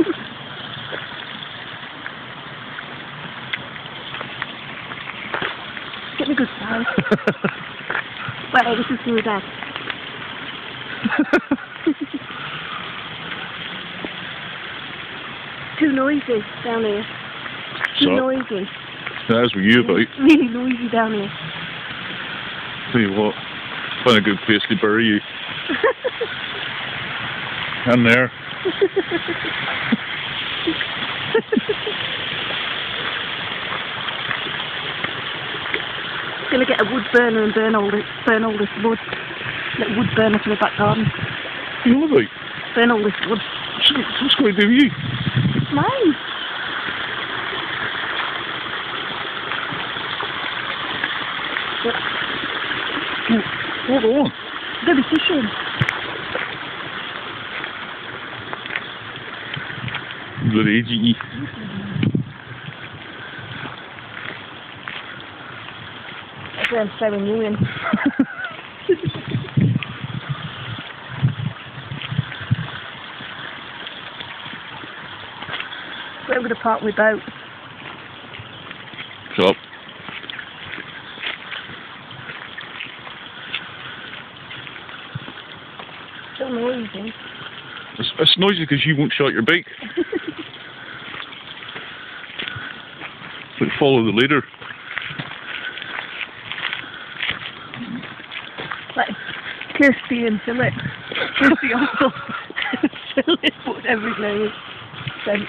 Get me good size. Wait, this is really bad. Too noisy down here. Too so, noisy. Yeah, that's with you, buddy. It's really noisy down here. Tell you what, find a good place to bury you. and there. Gonna get a wood burner and burn all this, burn all this wood. Little wood burner for the back garden. You know about? Burn all this wood. What's, what's going to do you? It's mine. Hold on. Gonna be fishing. Bloody agent. That's where I'm throwing you in. Where I'm gonna park my boat. Shut up. So noisy. It's, it's noisy because you won't shut your bike. But follow the leader. Like Kirsty and Philip. Kirsty also. Philip, whatever his name is. Sent.